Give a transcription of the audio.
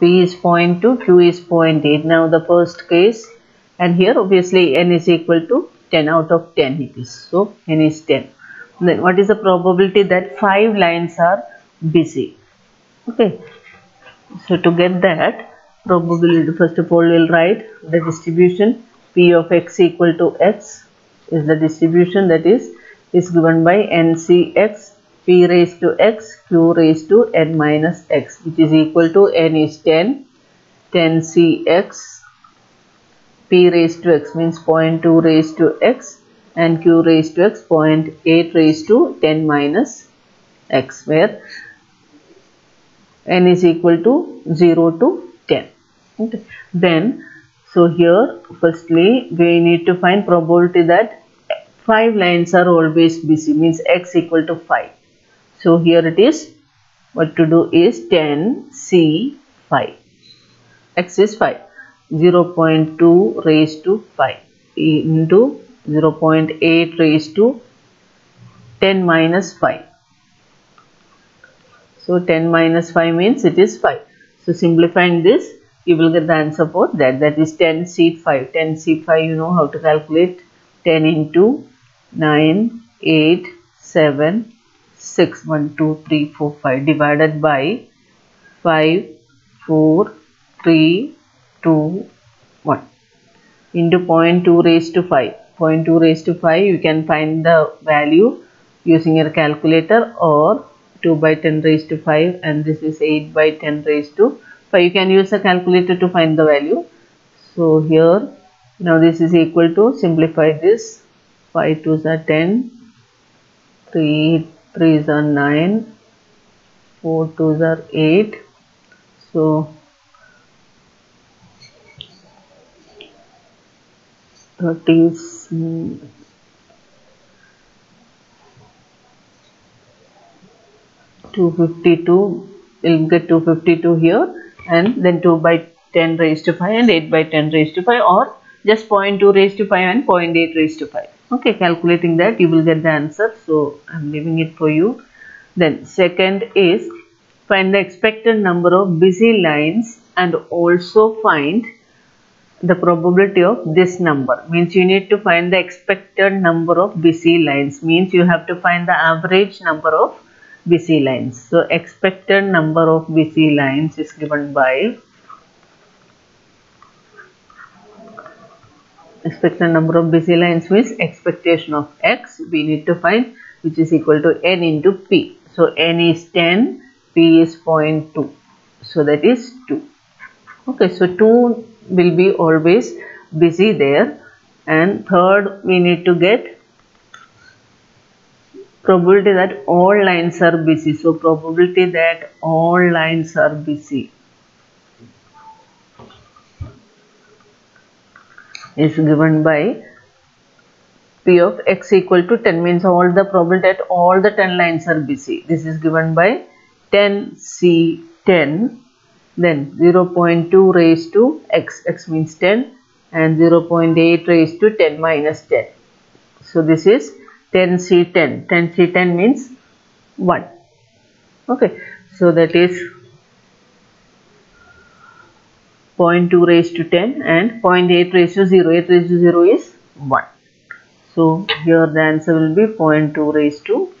P is 0.2, Q is 0.8. Now the first case and here obviously n is equal to 10 out of 10 it is. So n is 10. Then what is the probability that 5 lines are busy? Okay. So to get that probability first of all we'll write the distribution P of x equal to x is the distribution that is is given by NCX p raised to x q raised to n minus x which is equal to n is 10 10 cx p raised to x means 0.2 raised to x and q raised to x 0.8 raised to 10 minus x where n is equal to 0 to 10 okay. Then so here firstly we need to find probability that 5 lines are always busy means x equal to 5 so here it is. What to do is 10 c 5 x is 5 0 0.2 raised to 5 into 0 0.8 raised to 10 minus 5 so 10 minus 5 means it is 5. So simplifying this you will get the answer for that. That is 10 c5 10 c5 you know how to calculate. 10 into 9, 8, 7, 6, 1, 2, 3, 4, 5 divided by 5, 4, 3, 2, 1 into 0.2 raised to 5. 0.2 raised to 5 you can find the value using your calculator or 2 by 10 raised to 5 and this is 8 by 10 raised to 5 you can use a calculator to find the value. So here now this is equal to simplify this 5 2s are 10 3 3s are 9 4 2s are 8 so thirty 252 we'll get 252 here and then 2 by 10 raised to 5 and 8 by 10 raised to 5 or just 0.2 raised to 5 and 0.8 raised to 5 okay calculating that you will get the answer. So i'm leaving it for you. Then second is find the expected number of busy lines and also find the probability of this number. Means you need to find the expected number of busy lines. Means you have to find the average number of busy lines. So expected number of busy lines is given by expected number of busy lines means expectation of x we need to find which is equal to n into p. So n is 10, p is 0.2. So that is 2. Okay, so 2 will be always busy there and third we need to get probability that all lines are busy so probability that all lines are busy is given by p of x equal to 10 means all the probability that all the 10 lines are busy this is given by 10 c 10 then 0.2 raised to x x means 10 and 0.8 raised to 10 minus 10 so this is 10C10. 10C10 means 1. Okay. So that is 0.2 raised to 10 and 0.8 raised to 0. 8 raised to 0 is 1. So here the answer will be 0.2 raised to